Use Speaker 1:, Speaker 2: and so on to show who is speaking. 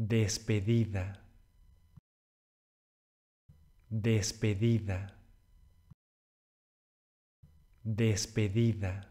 Speaker 1: despedida, despedida, despedida.